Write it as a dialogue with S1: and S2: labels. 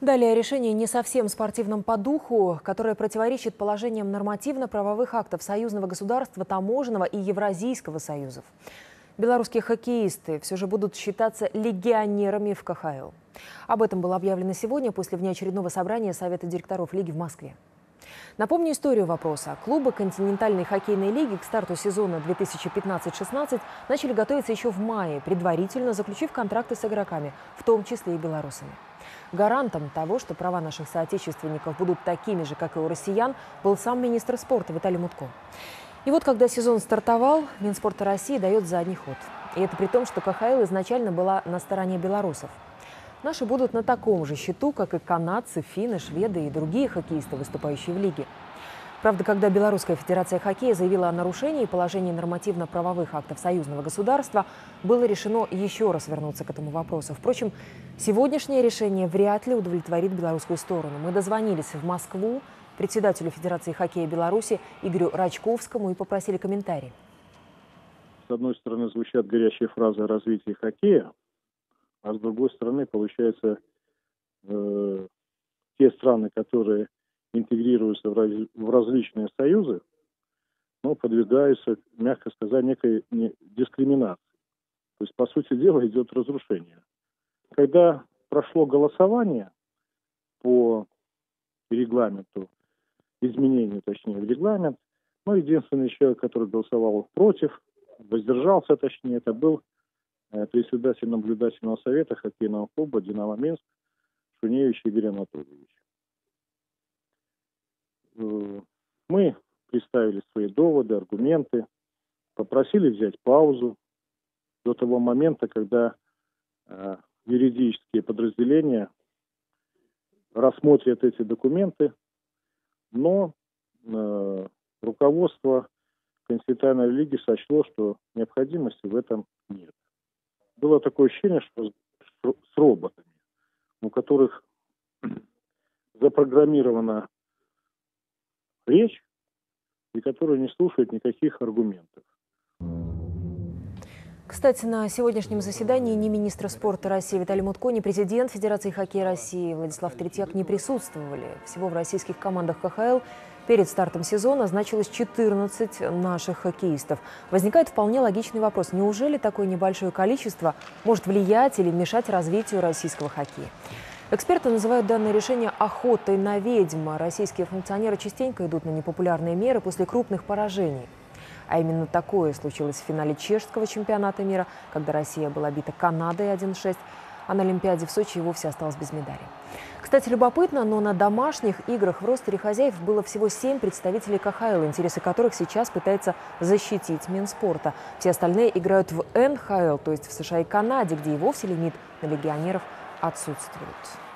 S1: Далее решение не совсем спортивном по духу, которое противоречит положениям нормативно-правовых актов союзного государства, таможенного и Евразийского союзов. Белорусские хоккеисты все же будут считаться легионерами в КХЛ. Об этом было объявлено сегодня после внеочередного собрания Совета директоров Лиги в Москве. Напомню историю вопроса. Клубы континентальной хоккейной лиги к старту сезона 2015-16 начали готовиться еще в мае, предварительно заключив контракты с игроками, в том числе и белорусами. Гарантом того, что права наших соотечественников будут такими же, как и у россиян, был сам министр спорта Виталий Мутко. И вот когда сезон стартовал, Минспорта России дает задний ход. И это при том, что КХЛ изначально была на стороне белорусов. Наши будут на таком же счету, как и канадцы, финны, шведы и другие хоккеисты, выступающие в лиге. Правда, когда Белорусская Федерация хоккея заявила о нарушении положений нормативно-правовых актов союзного государства, было решено еще раз вернуться к этому вопросу. Впрочем, сегодняшнее решение вряд ли удовлетворит белорусскую сторону. Мы дозвонились в Москву председателю Федерации хоккея Беларуси Игорю Рачковскому и попросили комментарий.
S2: С одной стороны, звучат горящие фразы о развитии хоккея, а с другой стороны, получается, э, те страны, которые интегрируются в, раз, в различные союзы, но подвергаются, мягко сказать, некой не, дискриминации. То есть, по сути дела, идет разрушение. Когда прошло голосование по регламенту, изменению, точнее, в регламент, ну, единственный человек, который голосовал против, воздержался, точнее, это был э, председатель наблюдательного совета хоккейного клуба «Динамо Минск» Шуневич Игорь Анатольевич. Э, мы представили свои доводы, аргументы, попросили взять паузу до того момента, когда э, юридические подразделения рассмотрят эти документы, но э, руководство континентальной лиги сочло, что необходимости в этом нет. Было такое ощущение, что с, роботами, у которых запрограммирована речь и которые не слушают никаких аргументов.
S1: Кстати, на сегодняшнем заседании ни министра спорта России Виталий Мутко, ни президент Федерации хоккея России Владислав Третьяк не присутствовали. Всего в российских командах КХЛ перед стартом сезона значилось 14 наших хоккеистов. Возникает вполне логичный вопрос. Неужели такое небольшое количество может влиять или мешать развитию российского хоккея? Эксперты называют данное решение охотой на ведьм. Российские функционеры частенько идут на непопулярные меры после крупных поражений. А именно такое случилось в финале чешского чемпионата мира, когда Россия была бита Канадой 1-6, а на Олимпиаде в Сочи и вовсе осталась без медали. Кстати, любопытно, но на домашних играх в ростере хозяев было всего семь представителей КХЛ, интересы которых сейчас пытается защитить Минспорта. Все остальные играют в НХЛ, то есть в США и Канаде, где и вовсе лимит на легионеров აცოცდროთ.